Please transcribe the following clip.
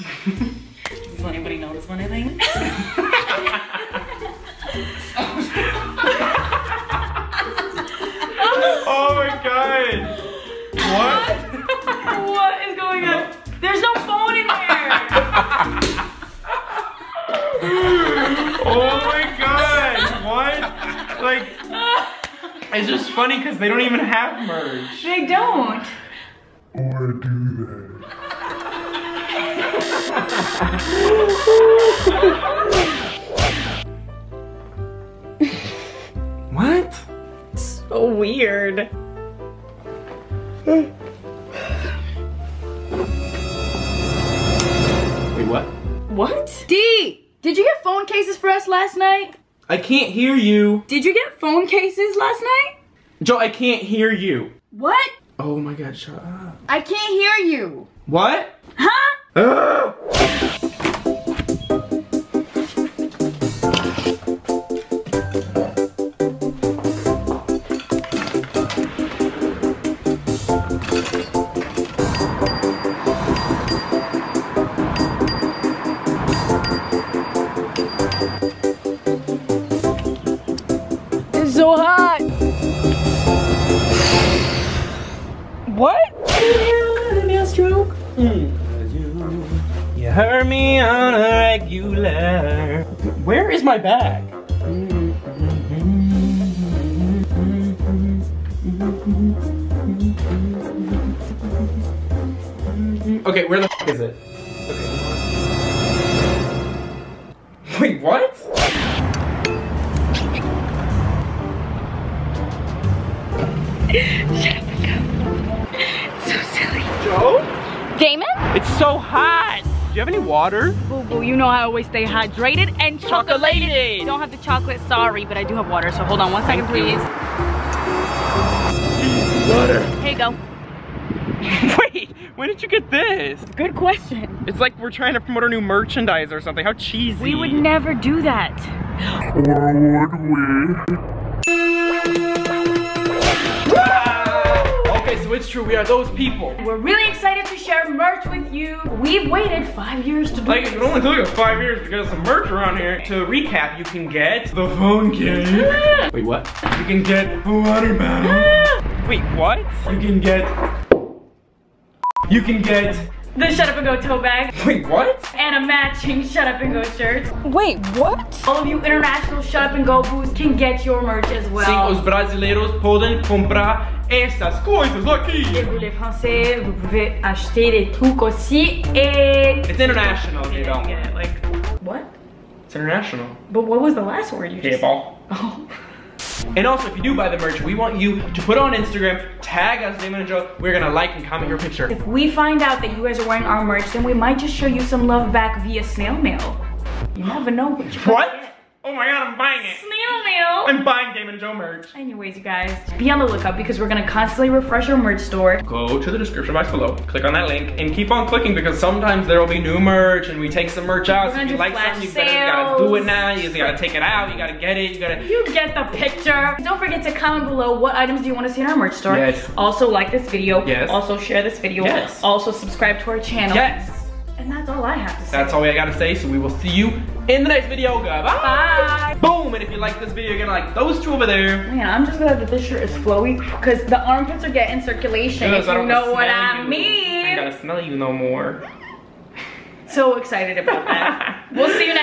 Does anybody notice anything? Oh my god. What? what is going on? There's no phone in here. Oh my god. What? Like, it's just funny because they don't even have merch. they don't. Or do they? What? So weird. Wait, what? What? D, did you get phone cases for us last night? I can't hear you. Did you get phone cases last night? Jo, I can't hear you. What? Oh my god, shut up. I can't hear you. What? Huh? Ah! What? You heard me on a regular. Where is my bag? Okay, where the is it? So silly. Jo? Damon? It's so hot. Do you have any water? Boo boo, you know I always stay hydrated and chocolated. Chocolated. Don't have the chocolate, sorry, but I do have water, so hold on one second, Thank you. please. Water. Here you go. Wait, when did you get this? Good question. It's like we're trying to promote our new merchandise or something. How cheesy. We would never do that. Or would we? True. We are those people. We're really excited to share merch with you. We've waited five years to do Like, it only took us five years to get some merch around here. To recap, you can get the phone case. Wait, what? You can get a water bottle. Wait, what? You can get. You can get. The Shut Up and Go tote bag Wait, what? and a matching Shut Up and Go shirt. Wait, what? All of you international Shut Up and Go booths can get your merch as Sim, well. os brasileiros podem comprar essas coisas aqui. Et vous les français, vous pouvez acheter des trucs aussi et... It's international, they don't. It, like, what? It's international. But what was the last word you just Cable. Oh. And also, if you do buy the merch, we want you to put on Instagram, tag us, Damon and Jo. We're gonna like and comment your picture. If we find out that you guys are wearing our merch, then we might just show you some love back via snail mail. You never know what What? Get. Oh my god, I'm buying it. Snail mail! I'm buying Damon and Jo merch. Anyways, you guys, be on the lookout because we're gonna constantly refresh our merch store. Go to the description box below, click on that link, and keep on clicking because sometimes there will be new merch and we take some merch out. So if you like something, you better you gotta do it now. You gotta take it out, you gotta get it, you gotta. You get the picture. Don't forget to comment below what items do you want to see in our merch store. Yes. Also like this video. Yes. Also share this video. Yes. Also subscribe to our channel. Yes! And that's all I have to say. That's all I gotta say, so we will see you in the next video. Goodbye! Bye. Boom! And if you like this video, you're gonna like those two over there. Man, I'm just glad that this shirt is flowy because the armpits are getting circulation. Because if I you don't know what I you. I mean. ain't gotta smell you no more. So excited about that. we'll see you